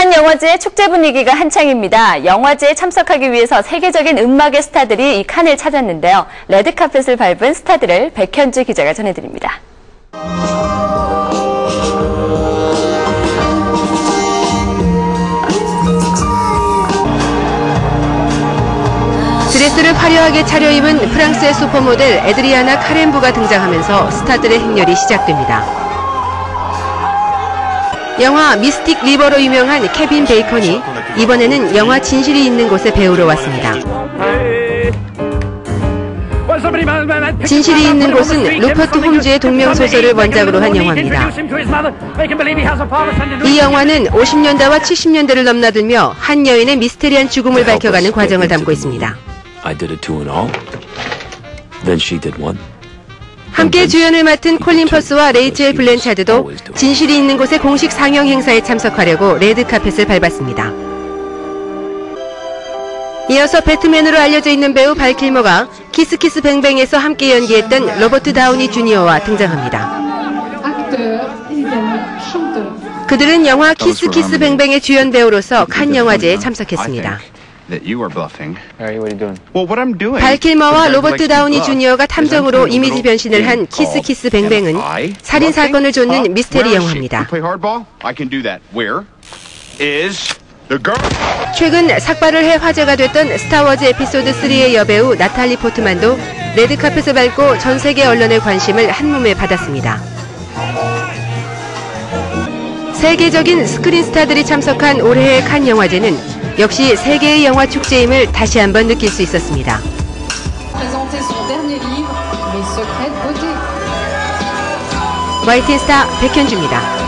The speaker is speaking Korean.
칸 영화제 축제 분위기가 한창입니다. 영화제에 참석하기 위해서 세계적인 음악의 스타들이 이 칸을 찾았는데요. 레드카펫을 밟은 스타들을 백현주 기자가 전해드립니다. 드레스를 화려하게 차려입은 프랑스의 슈퍼모델 에드리아나 카렌부가 등장하면서 스타들의 행렬이 시작됩니다. 영화 미스틱 리버로 유명한 케빈 베이컨이 이번에는 영화 진실이 있는 곳에 배우러 왔습니다. 진실이 있는 곳은 루퍼트 홈즈의 동명소설을 원작으로 한 영화입니다. 이 영화는 50년대와 70년대를 넘나들며 한 여인의 미스테리한 죽음을 밝혀가는 과정을 담고 있습니다. I did a two and all. Then she did one. 함께 주연을 맡은 콜린 퍼스와 레이첼 블렌차드도 진실이 있는 곳의 공식 상영 행사에 참석하려고 레드카펫을 밟았습니다. 이어서 배트맨으로 알려져 있는 배우 발킬머가 키스키스 뱅뱅에서 함께 연기했던 로버트 다우니 주니어와 등장합니다. 그들은 영화 키스키스 뱅뱅의 주연 배우로서 칸 영화제에 참석했습니다. That you are bluffing. Harry, what are you doing? Well, what I'm doing. 발킬머와 로버트 다우니 주니어가 탐정으로 이미지 변신을 한 키스 키스 뱅뱅은 살인 사건을 좇는 미스테리 영화입니다. Play hardball? I can do that. Where is the girl? 최근 삭발을 해 화제가 됐던 스타워즈 에피소드 3의 여배우 나탈리 포트만도 레드카펫을 밟고 전 세계 언론의 관심을 한 몸에 받았습니다. 세계적인 스크린 스타들이 참석한 올해의 칸 영화제는 역시 세계의 영화 축제임을 다시 한번 느낄 수 있었습니다. YTN 스타 백현주입니다.